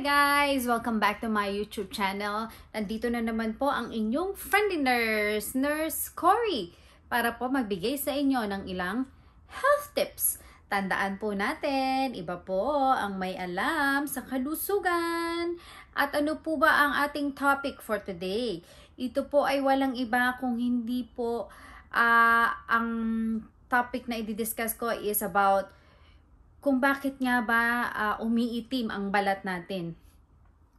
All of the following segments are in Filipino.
Guys! Welcome back to my YouTube channel. Nandito na naman po ang inyong friendly nurse, Nurse Cory, para po magbigay sa inyo ng ilang health tips. Tandaan po natin, iba po ang may alam sa kalusugan. At ano po ba ang ating topic for today? Ito po ay walang iba kung hindi po uh, ang topic na i-discuss ko is about kung bakit nga ba uh, umiitim ang balat natin.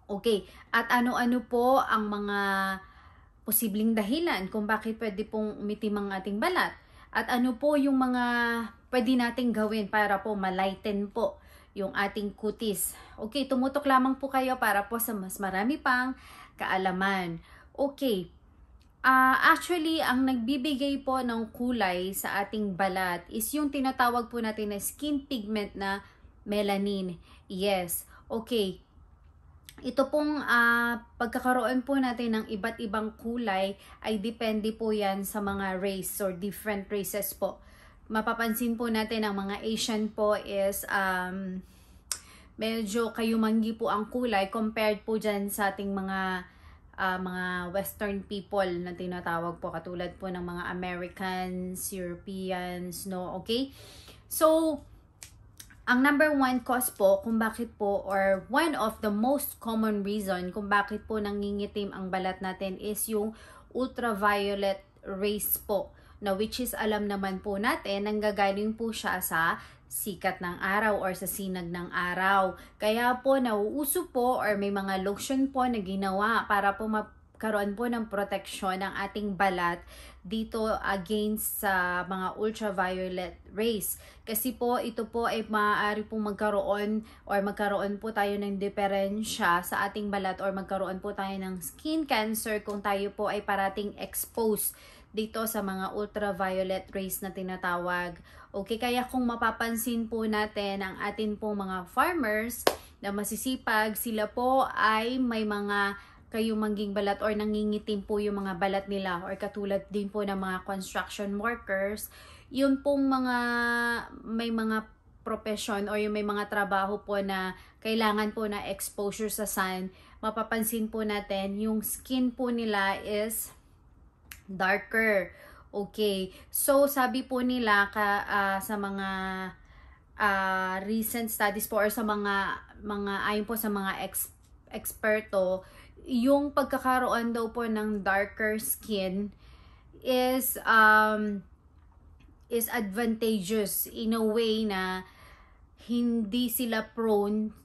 Okay, at ano-ano po ang mga posibleng dahilan kung bakit pwede pong umitim ang ating balat. At ano po yung mga pwede nating gawin para po malighten po yung ating kutis. Okay, tumutok lamang po kayo para po sa mas marami pang kaalaman. Okay, Uh, actually, ang nagbibigay po ng kulay sa ating balat is yung tinatawag po natin na skin pigment na melanin. Yes, okay. Ito pong uh, pagkakaroon po natin ng iba't ibang kulay ay depende po yan sa mga race or different races po. Mapapansin po natin ang mga Asian po is um, medyo kayumanggi po ang kulay compared po dyan sa ating mga uh, mga western people na tinatawag po katulad po ng mga Americans, Europeans, no? Okay? So, ang number one cause po kung bakit po or one of the most common reason kung bakit po nangingitim ang balat natin is yung ultraviolet rays po na which is alam naman po natin nanggagaling po siya sa sikat ng araw or sa sinag ng araw. Kaya po nauuso po or may mga lotion po na ginawa para po magkaroon po ng proteksyon ng ating balat dito against sa mga ultraviolet rays. Kasi po ito po ay maaari pong magkaroon or magkaroon po tayo ng diferensya sa ating balat or magkaroon po tayo ng skin cancer kung tayo po ay parating exposed dito sa mga ultraviolet rays na tinatawag. Okay, kaya kung mapapansin po natin ang atin pong mga farmers na masisipag, sila po ay may mga kayumanging balat or nangingitim po yung mga balat nila or katulad din po ng mga construction workers, yun pong mga may mga profession or yung may mga trabaho po na kailangan po na exposure sa sun, mapapansin po natin yung skin po nila is darker. Okay. So, sabi po nila ka, uh, sa mga uh, recent studies po or sa mga mga ayon po sa mga ex, eksperto, yung pagkakaroon daw po ng darker skin is um is advantageous in a way na hindi sila prone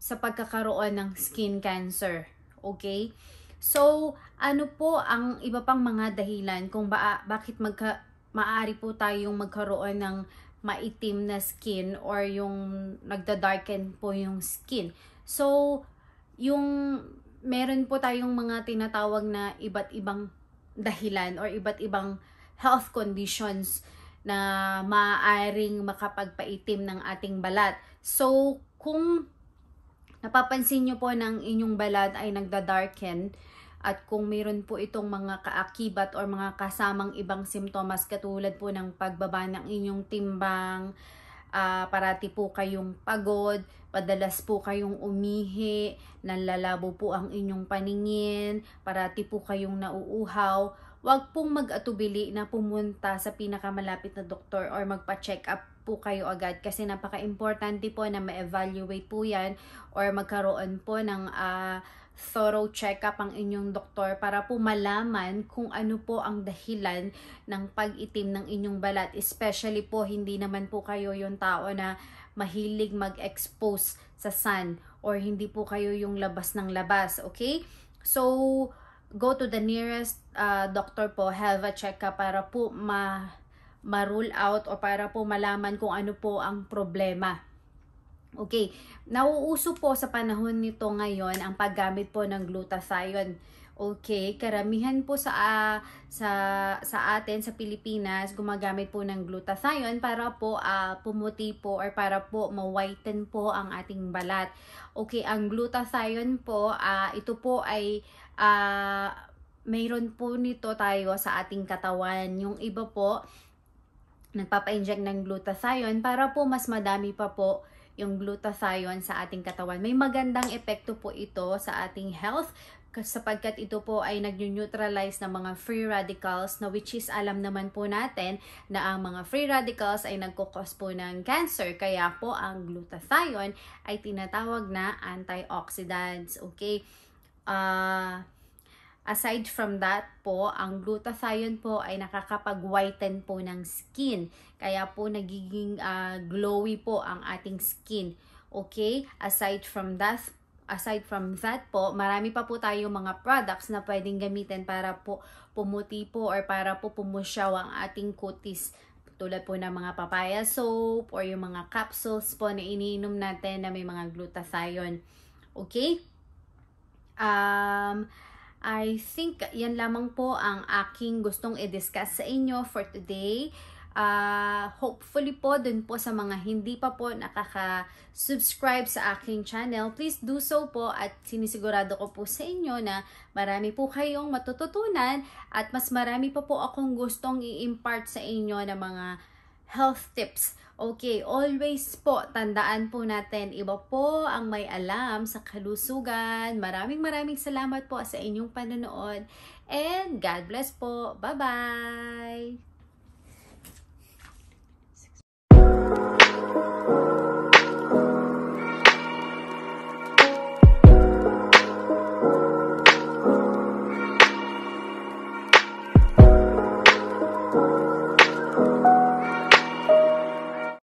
sa pagkakaroon ng skin cancer. Okay? So, ano po ang iba pang mga dahilan kung ba bakit magka maaari po tayong magkaroon ng maitim na skin or yung nagda-darken po yung skin. So, yung meron po tayong mga tinatawag na iba't ibang dahilan or iba't ibang health conditions na maaaring makapagpaitim ng ating balat. So, kung napapansin nyo po ng inyong balat ay nagda-darken, at kung mayroon po itong mga kaakibat or mga kasamang ibang simptomas katulad po ng pagbaba ng inyong timbang, uh, parati po kayong pagod, padalas po kayong umihi, nanlalabo po ang inyong paningin, parati po kayong nauuhaw, wag pong mag-atubili na pumunta sa pinakamalapit na doktor or magpa-check up po kayo agad kasi napaka-importante po na ma-evaluate po yan or magkaroon po ng uh, thorough check-up ang inyong doktor para po malaman kung ano po ang dahilan ng pag-itim ng inyong balat. Especially po, hindi naman po kayo yung tao na mahilig mag-expose sa sun or hindi po kayo yung labas ng labas. Okay? So, go to the nearest uh, doctor po, have a check-up para po ma ma-rule out o para po malaman kung ano po ang problema. Okay, nauuso po sa panahon nito ngayon ang paggamit po ng glutathione. Okay, karamihan po sa uh, sa sa atin sa Pilipinas gumagamit po ng glutathione para po uh, pumuti po or para po ma-whiten po ang ating balat. Okay, ang glutathione po uh, ito po ay uh, mayroon po nito tayo sa ating katawan. Yung iba po nagpapa-inject ng glutathione para po mas madami pa po yung glutathione sa ating katawan. May magandang epekto po ito sa ating health sapagkat ito po ay nag-neutralize ng mga free radicals na which is alam naman po natin na ang mga free radicals ay nagkukos po ng cancer. Kaya po ang glutathione ay tinatawag na antioxidants. Okay? Uh, aside from that po, ang glutathione po ay nakakapag-whiten po ng skin. Kaya po nagiging uh, glowy po ang ating skin. Okay? Aside from that aside from that po, marami pa po tayo mga products na pwedeng gamitin para po pumuti po or para po pumusyaw ang ating kutis tulad po ng mga papaya soap or yung mga capsules po na iniinom natin na may mga glutathione. Okay? Um, I think yan lamang po ang aking gustong i-discuss sa inyo for today. Uh, hopefully po dun po sa mga hindi pa po nakaka-subscribe sa aking channel, please do so po at sinisigurado ko po sa inyo na marami po kayong matututunan at mas marami pa po akong gustong i-impart sa inyo ng mga health tips. Okay, always po, tandaan po natin, iba po ang may alam sa kalusugan. Maraming maraming salamat po sa inyong panonood. And God bless po. Bye-bye!